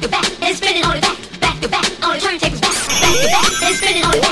to back, and spinning on the back, back to back, on the turntable, back, back to back, and spinning on the. back,